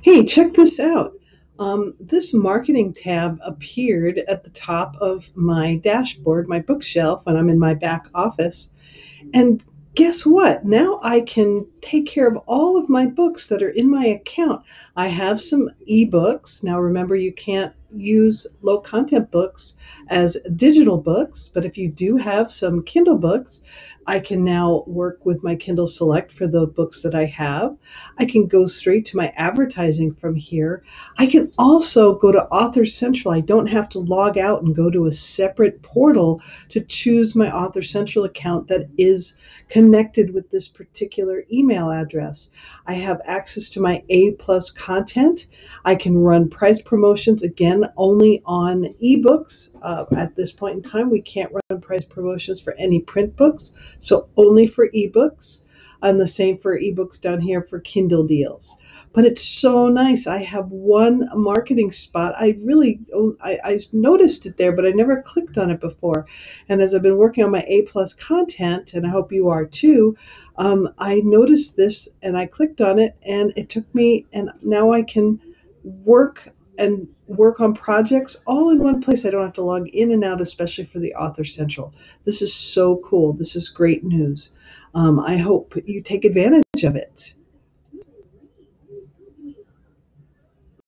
Hey, check this out. Um, this marketing tab appeared at the top of my dashboard, my bookshelf, when I'm in my back office. And guess what? Now I can take care of all of my books that are in my account. I have some ebooks. Now remember, you can't use low content books as digital books, but if you do have some Kindle books, I can now work with my Kindle Select for the books that I have. I can go straight to my advertising from here. I can also go to Author Central. I don't have to log out and go to a separate portal to choose my Author Central account that is connected with this particular email address. I have access to my A plus content. I can run price promotions again only on ebooks. Uh, at this point in time, we can't run price promotions for any print books, so only for ebooks. And the same for ebooks down here for Kindle deals. But it's so nice. I have one marketing spot. I really, I, I noticed it there, but I never clicked on it before. And as I've been working on my A plus content, and I hope you are too, um, I noticed this and I clicked on it, and it took me, and now I can work and work on projects all in one place. I don't have to log in and out, especially for the Author Central. This is so cool. This is great news. Um, I hope you take advantage of it.